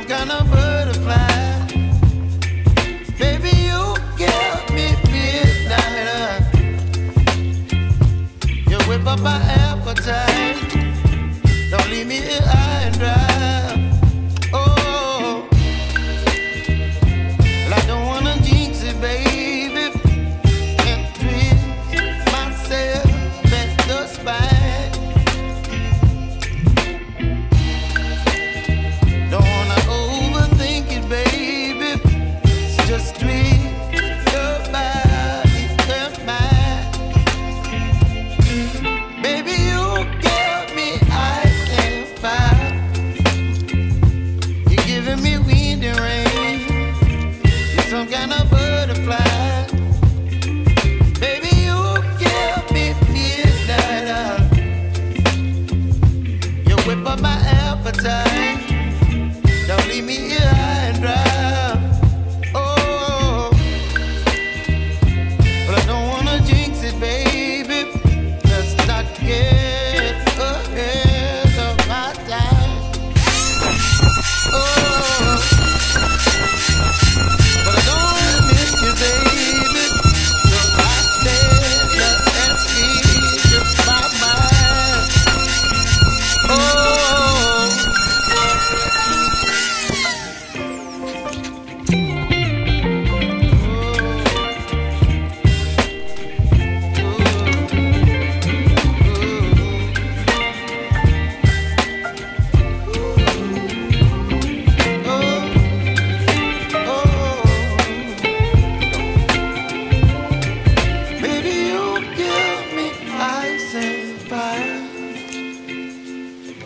some kind of butterfly. Baby, you me. You whip up my appetite.